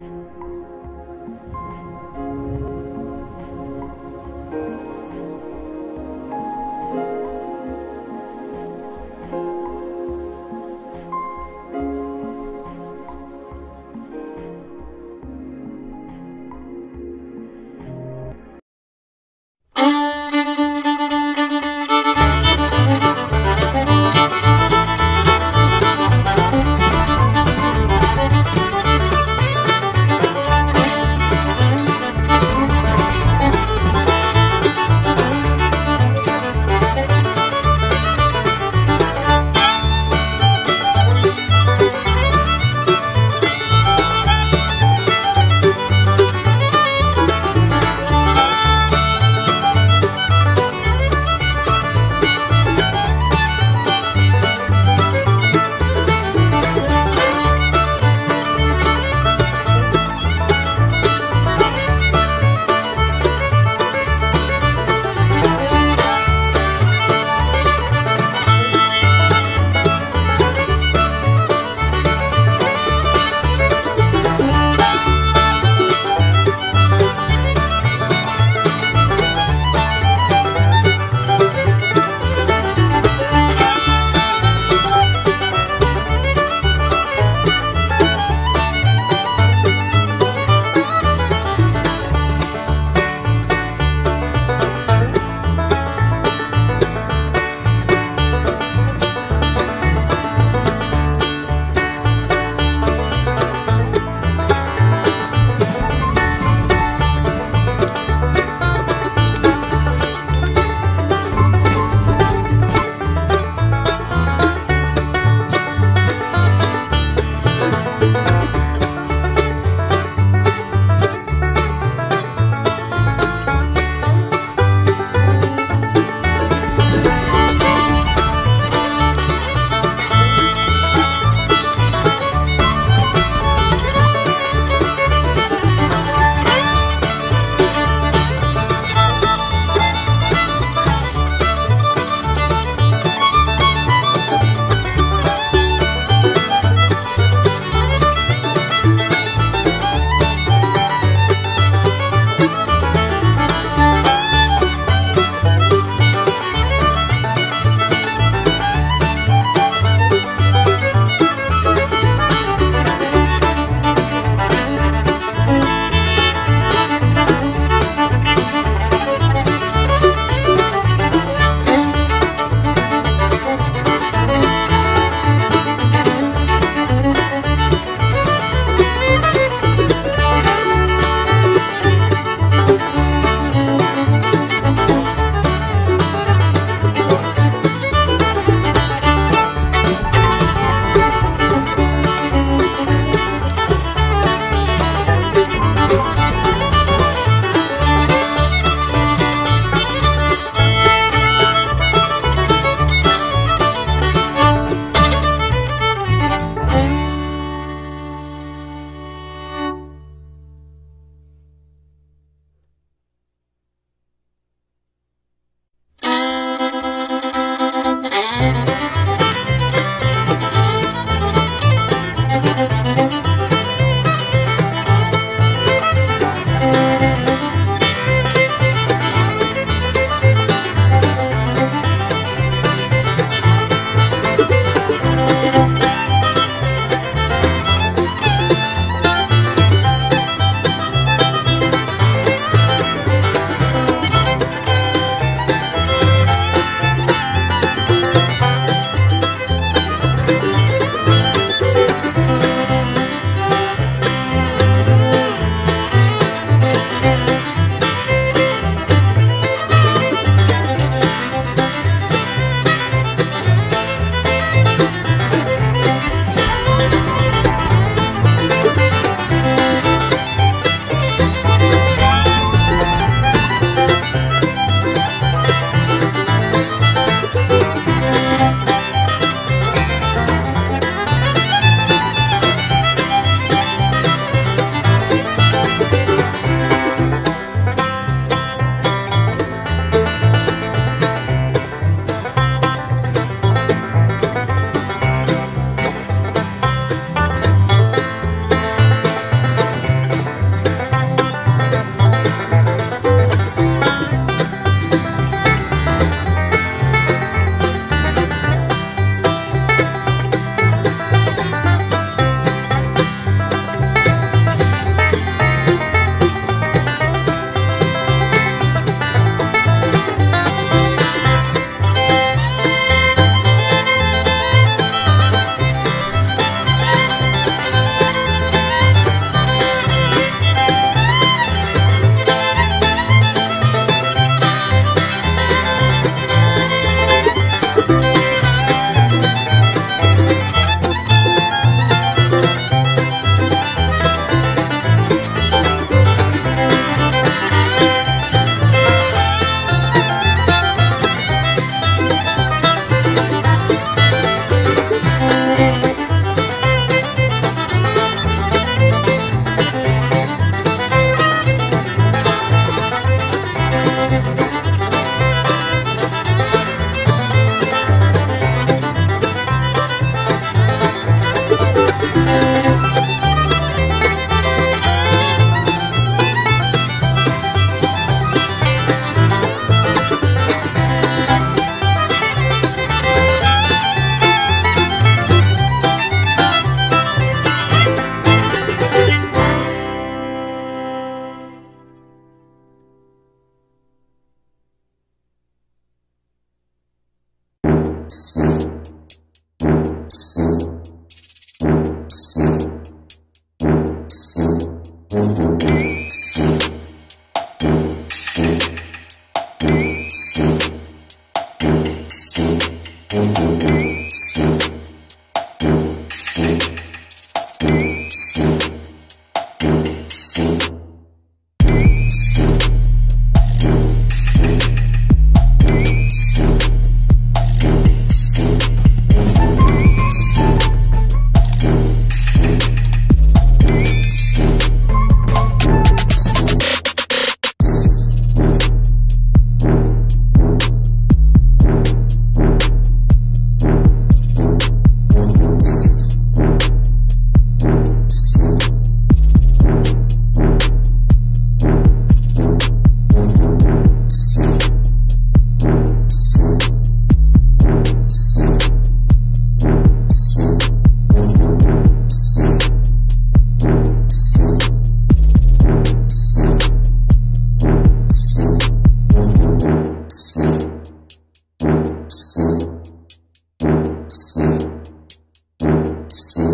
you Thank see